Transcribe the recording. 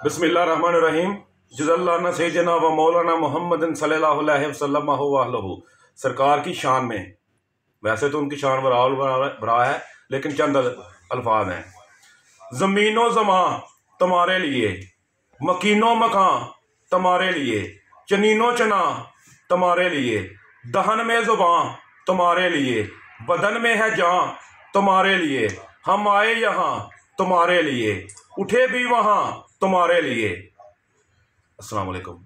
बिस्मिल्लाहिर्रहमानिर्रहीम। जल्लाना सैजना व मौलाना मोहम्मद वहलहु। सरकार की शान में। वैसे तो उनकी शान बराल बरा है, लेकिन चंद अल्फाज हैं। ज़मीनो जमा तुम्हारे लिए, मकीनो मकान तुम्हारे लिए, चनीनो चना तुम्हारे लिए, दहन में ज़ुबान तुम्हारे लिए, बदन में है जान तुम्हारे लिए। हम आए यहाँ तुम्हारे लिए। उठे भी वहाँ तुम्हारे लिए। अस्सलाम वालेकुम